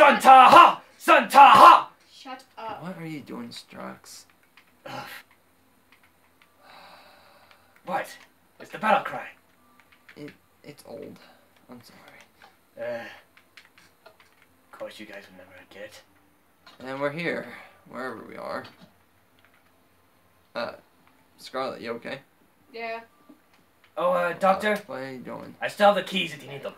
Sontar-ha! Sontar-ha! Shut up. What are you doing, Strax? What? It's the battle cry. It it's old. I'm sorry. Uh, of course, you guys would never get. And we're here, wherever we are. Uh, Scarlet, you okay? Yeah. Oh, uh, Doctor, What are you doing? I still have the keys if you need them.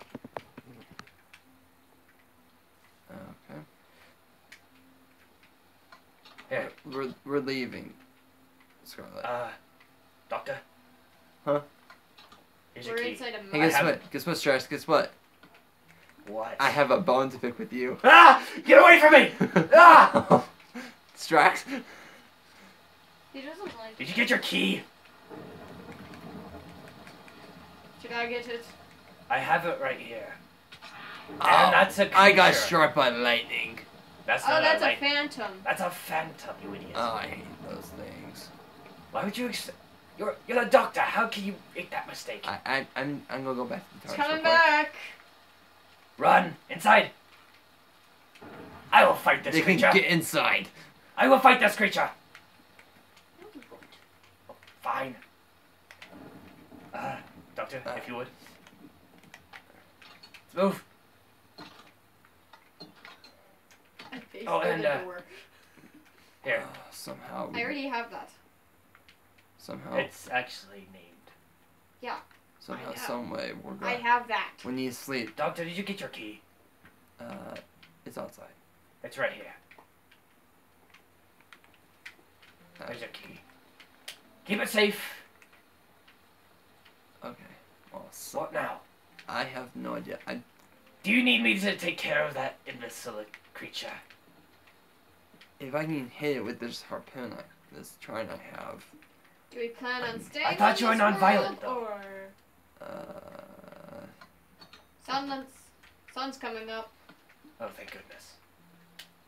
Here. We're, we're leaving, Scarlet. Uh, Doctor? Huh? Here's We're your key. inside a hey, I guess have- what? Guess what, Strax? Guess what? What? I have a bone to pick with you. Ah! Get away from me! Ah! Strax? He doesn't like Did you get your key? Should I get it? I have it right here. Oh, And that's a I got creature. struck by lightning. That's Oh, that's a a light. phantom. That's a phantom, you idiot. Oh, I hate those things. Why would you? Ex- you're you're the doctor. How can you make that mistake? I, I, I'm, I'm gonna go back to the It's TARDIS coming real back. Run inside. I will fight this They can creature. get inside. I will fight this creature. Fine. Uh, doctor, Uh. if you would. Let's move. I faced Oh, and, uh, door. Here. Oh, somehow, I already have that. somehow, It's actually named. Yeah. Somehow, I some way, we're I have that. We need to sleep. Doctor, did you get your key? Uh, it's outside. It's right here. Uh, There's your key. Keep it safe. Okay. Well, so, What now? I have no idea. I Do you need me to take care of that imbecile creature? if I can hit it with this harpoon, I, this trident I have. Do we plan on staying? I thought you were this non-violent, though. Or Uh, sun, sun's coming up. Oh, thank goodness.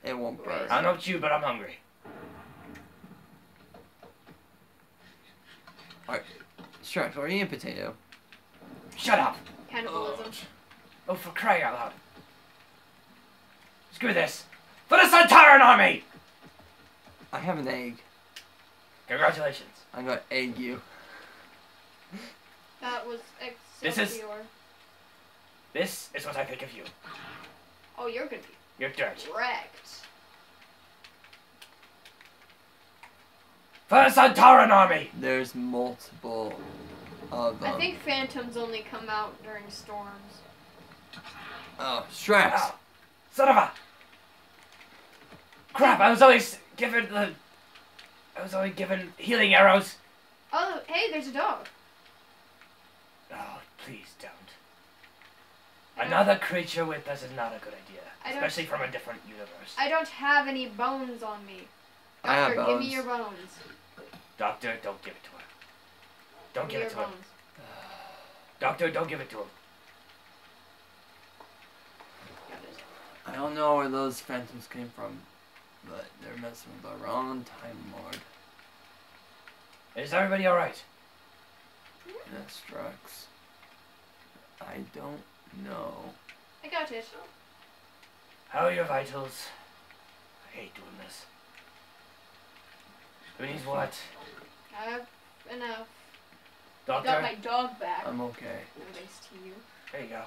it won't burn. I don't know about you, but I'm hungry. Alright, Strax, are you eating potato? Shut up! Cannibalism. Oh, Oh, for crying out loud. Screw this. For the Sontaran army! I have an egg. Congratulations. I'm gonna egg you. That was This is- This is what I think of you. Oh, you're gonna be You're dirt. be wrecked. For the Sontaran army! There's multiple of them. I think phantoms only come out during storms. Oh, Strax! Ah, son of a... Crap, I was always given the... I was only given healing arrows. Oh, hey, there's a dog. Oh, please don't. I don't- Another creature with us is not a good idea. I don't- Especially from a different universe. I don't have any bones on me. I have Doctor, give me your bones. Doctor, don't give it to her. Don't give me it to your him. bones. Doctor, don't give it to him. Got it. I don't know where those phantoms came from, but they're messing with the wrong time lord. Is everybody alright? Yes, Strax. I don't know. I got it. How are your vitals? I hate doing this. Who needs what? I have enough. I got Doctor? my dog back. I'm okay. No thanks to you. There you go.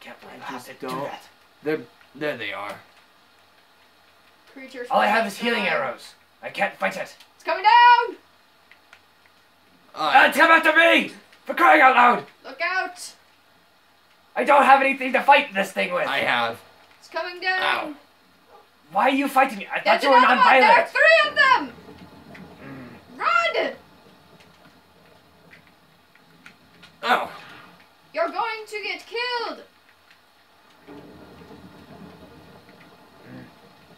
Can't believe I I have to do that. They're there. They are. Creatures. All I have is healing sky. arrows. I can't fight it. It's coming down! Uh, it's come after me! For crying out loud! Look out! I don't have anything to fight this thing with. I have. It's coming down! Ow. Why are you fighting me? I thought you were another one! There are three of them! Mm. Run! Oh. You're going to get killed!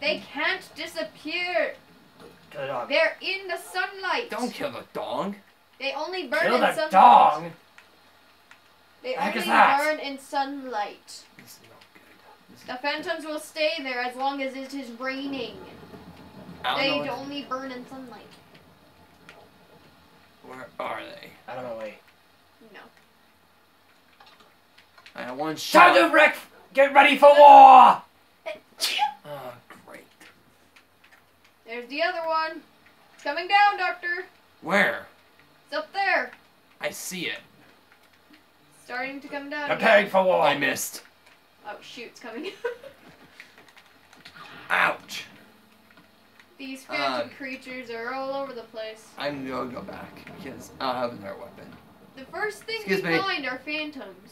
They can't disappear. Kill dog. They're in the sunlight. Don't kill the dong. They only burn Kill in the sunlight. dog. They The heck only is that? burn in sunlight. This is not good. This The phantoms will stay there as long as it is raining. They don't know. only burn in sunlight. Where are they? I don't know. No. I have one shot. Sound of wreck! Get ready for war! There's the other one. It's coming down, Doctor. Where? It's up there. I see it. Starting to come down. Preparing again. for war. I missed. Oh shoot, it's coming. Ouch. These phantom Uh, creatures are all over the place. I'm gonna go back because I have another weapon. The first thing Excuse we me. find are phantoms.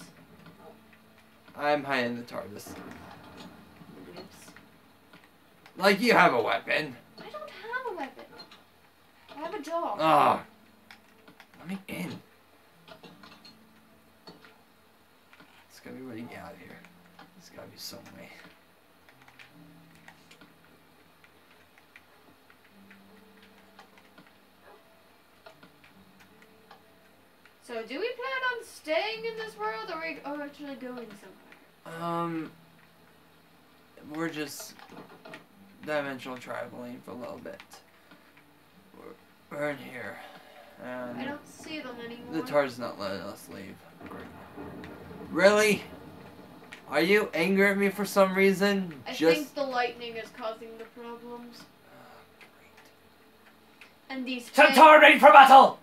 I'm hiding the TARDIS. Like you have a weapon. I don't have a weapon. I have a dog. Ah. Let me in. It's gotta be a way to get out of here. There's gotta be some way. So, do we plan on staying in this world, or are we actually going somewhere? Um, we're just dimensional traveling for a little bit. We're, in here, and I don't see them anymore. the TARDIS not letting us leave. Great. Really? Are you angry at me for some reason? I just think the lightning is causing the problems. Ah, And these Centaur ready for battle!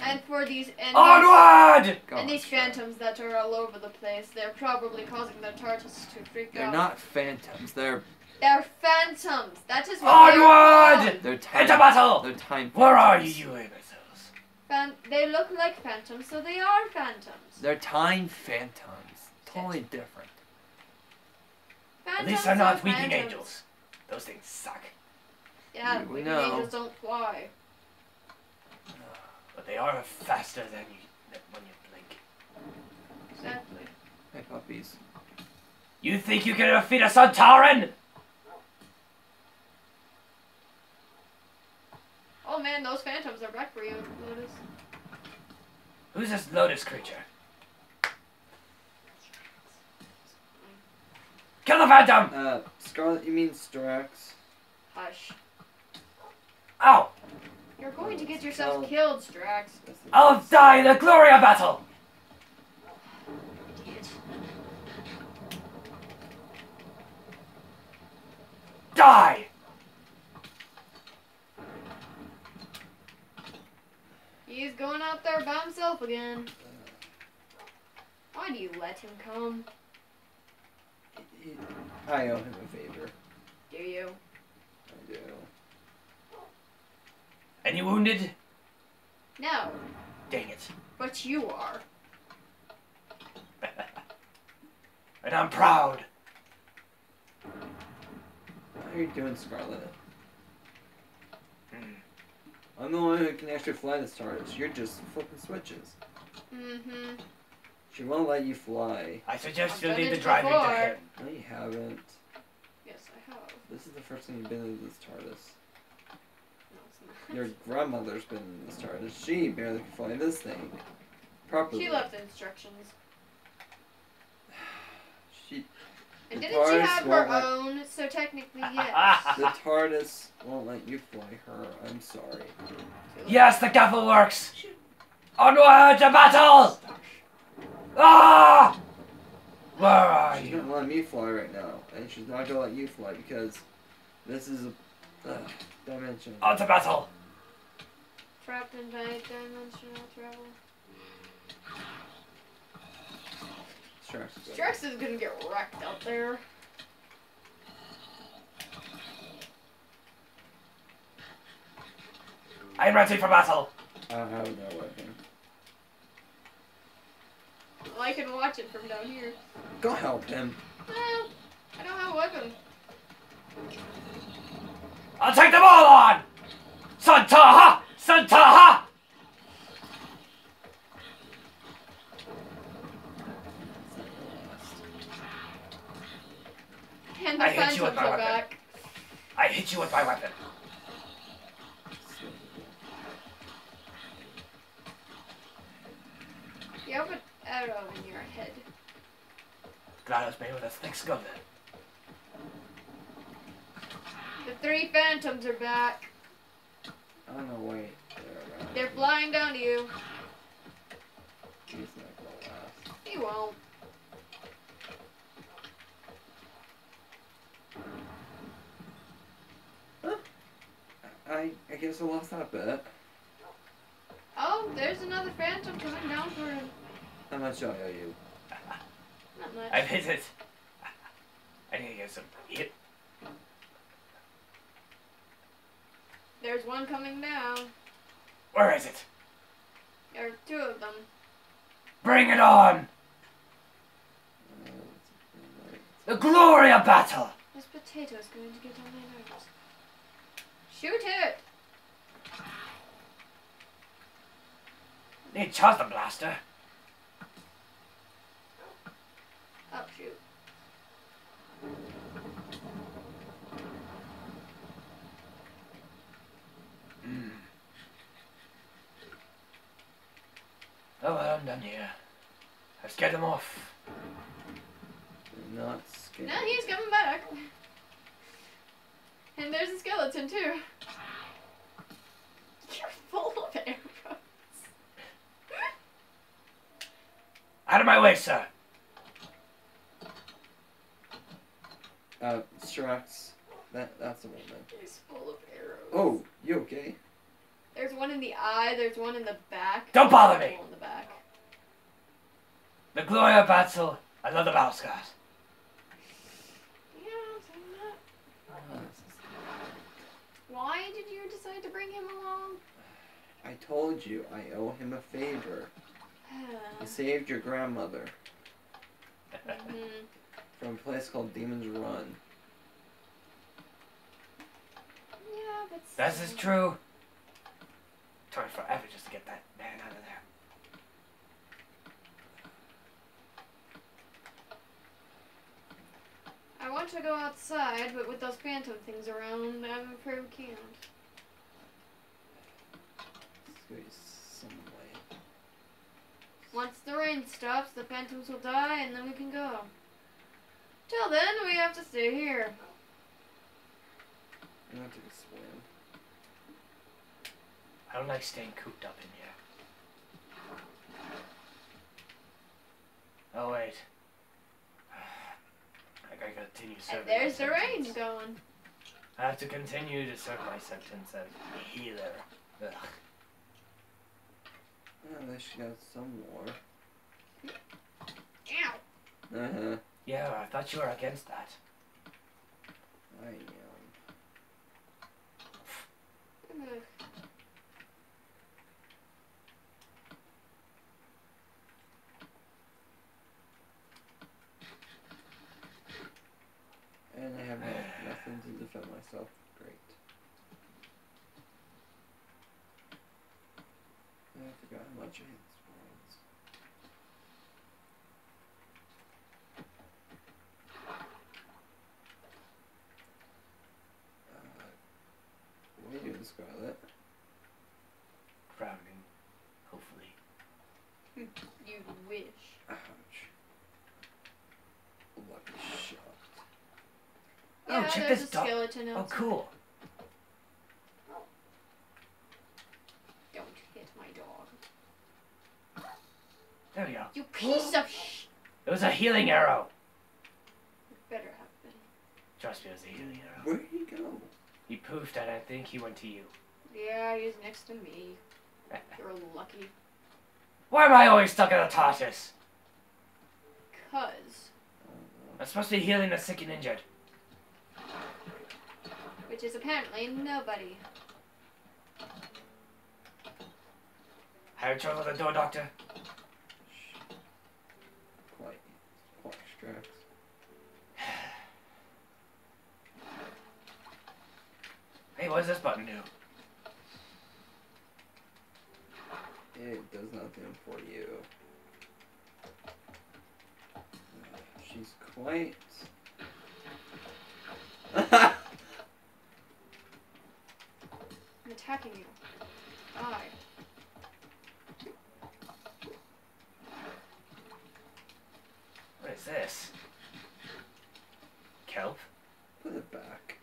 and for these and, Onward! Go and on, these phantoms that are all over the place, they're probably causing the TARDIS to freak out. They're not phantoms. They're They're phantoms. That is what they're Onward! called. they're time. Into battle! They're time. Where are you, you imbeciles? Fan- they look like phantoms, so they are phantoms. They're time phantoms. Totally different. At Phantoms least they're not are weeping phantoms. angels. Those things suck. Yeah, We weeping know. angels don't fly. But they are faster than you than when you blink. Exactly. Hey puppies. You think you can defeat a Sontaran? Oh man, those phantoms are back for you, Lotus. Who's this lotus creature? Kill the phantom! Uh, Scarlet, you mean Strax? Hush. Ow! You're going to get yourself Well- killed, Strax. I'll die in the glory of battle! Die! He's going out there by himself again. Why do you let him come? I owe him a favor. Do you? I do. Any wounded? No, Dang it. but you are. and I'm proud. How are you doing, Scarlet? I'm the one who can actually fly this TARDIS. You're just flipping switches. Mm-hmm. She won't let you fly. I suggest I've you done leave it the driving before. to him. No, you haven't. Yes, I have. This is the first time you've been in this TARDIS. No. Your grandmother's been in this TARDIS. She barely can fly this thing. Properly. She left instructions. She, And The didn't she TARDIS have her won't let- own? So technically, yes. the TARDIS won't let you fly her. I'm sorry. yes, the gavel works! Onward to battle! Ah! Where are She's you? not letting me fly right now, and she's not gonna let you fly because this is a uh, dimension. On to battle! Trapped in dimensional travel. Strax. Strax is gonna get wrecked out there. I'm ready for battle! I don't have no weapon. Well, I can watch it from down here. Go help him. Well, I don't have a weapon. I'll take them all on! Sontar-ha! Sontar-ha! And the I hit you with my weapon. back. I hit you with my weapon. You have an arrow in your head. GLaDOS made with a thick skull then. The three phantoms are back. Oh no, wait. They're around. They're flying down to you. He's not gonna last. He won't. I, I guess I lost that bet. Oh, there's another phantom coming down for him. How much I owe you? Not much. I've hit it. I need to get some. Hit. There's one coming down. Where is it? There are two of them. Bring it on! Uh, right. The Gloria battle! This potato's going to get on my nerves. Shoot it! Need charge the blaster. Oh, shoot. Mm. Oh, well, I'm done here. Let's get them off. Not scared. No, he's coming back. And there's a skeleton too. You're full of arrows. Out of my way, sir. Uh, Strax. That, that's a woman. He's full of arrows. Oh, you okay? There's one in the eye. There's one in the back. Don't bother me. Hole In the back. The Gloria battle. I love the battle scars. Yeah, I'm saying that. Uh, this is- Why did you decide to bring him along? I told you, I owe him a favor. He saved your grandmother Mhm. from a place called Demon's Run. Yeah, but This is true. Took forever just to get that man out of there. I want to go outside, but with those phantom things around, I'm afraid we can't. Let's go some. Once the rain stops, the phantoms will die, and then we can go. Till then, we have to stay here. I'm gonna take a swim. I don't like staying cooped up in here. Oh wait. I gotta And there's my the rain going. I have to continue to serve my sentence as healer. Ugh. They should got some more. Ow! Uh huh. Yeah, I thought you were against that. I am. Ugh. And I have no, nothing to defend myself. Great. I forgot how much I hate this world. Uh, what are you doing, Scarlet? Crowning, hopefully. You wish. Ouch. Lucky shot. Oh, yeah, check this dog. skeleton Oh, cool. Oh. Don't hit my dog. There we go. You piece of sh. It was a healing arrow. Better have been. Trust me, it was a healing arrow. Where'd he go? He poofed and I think he went to you. Yeah, he's next to me. You're lucky. Why am I always stuck in the TARDIS? Cause. I'm supposed to be healing the sick and injured. Which is apparently nobody. Have trouble with the door, Doctor? Quite. Quite Strax. Hey, what does this button do? It does nothing for you. She's quite. I'm attacking you. Die. What is this? Kelp? Put it back.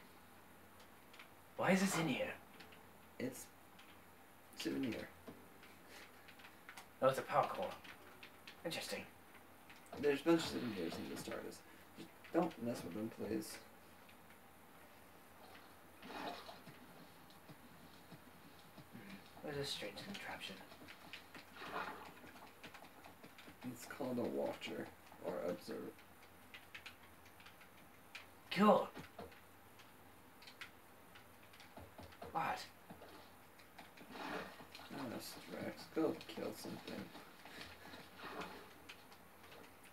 Why is this in here? It's souvenir. Oh, it's a power core. Interesting. There's a bunch of souvenirs in this TARDIS. Just don't mess with them, please. What is this strange contraption? It's called a watcher or observer. Cool. What? Ah, yes, Drax, go kill something.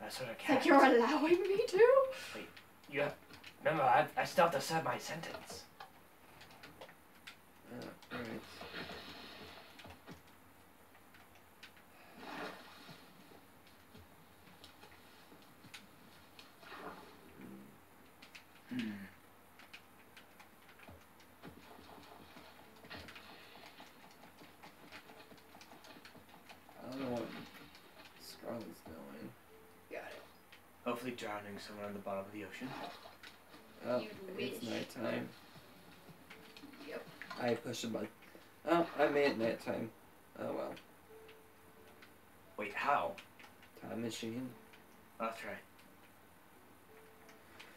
That sort of It's cat. like you're allowing me to? You have, remember, I, I still have to serve my sentence. Uh, right. Hmm. I don't know what Scarlet's doing. Got it. Hopefully drowning somewhere on the bottom of the ocean. Oh, it's wish. nighttime. Yep. I pushed a button. Oh, I made it nighttime. Oh well. Wait, how? Time machine. That's right.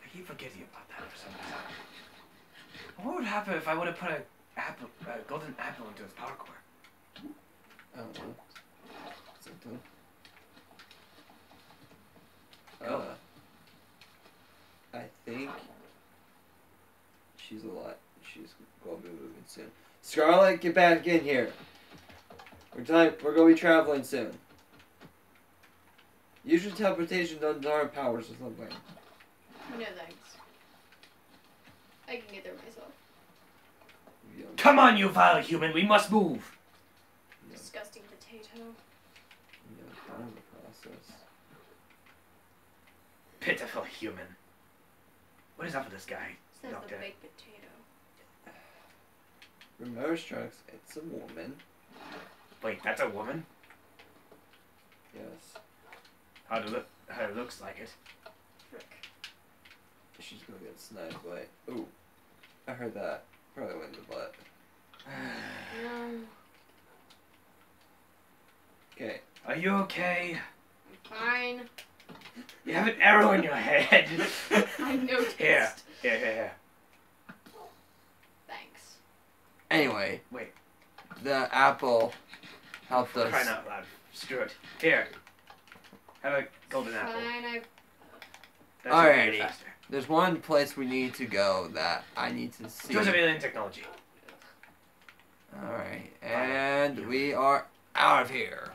I keep forgetting about that for some reason. What would happen if I would have put a apple, a golden apple into his power core? I don't know. Something. Go. Uh, I think she's a lot. She's gonna be moving soon. Scarlet, get back in here. We're time. We're gonna be traveling soon. Use your teleportation to our powers or something. No thanks. I can get there myself. You Come on, you vile human, we must move! you Disgusting potato. you don't time the process. Pitiful human. What is up with this guy? Says Doctor. the baked potato. Remember, Strax, it's a woman. Wait, that's a woman? Yes. How do look? How it looks like it. Frick. She's gonna get sniped by. Ooh. I heard that. Probably went in the butt. No. Okay. Are you okay? Fine. You have an arrow in your head. I noticed. Here, here, here, here. Thanks. Anyway. Wait. The apple helped us. Crying out loud. Screw it. Here. Have a golden apple. Fine, I That's gonna make it Alrighty. There's one place we need to go that I need to see. Source of alien technology. Alright. And we are out of here.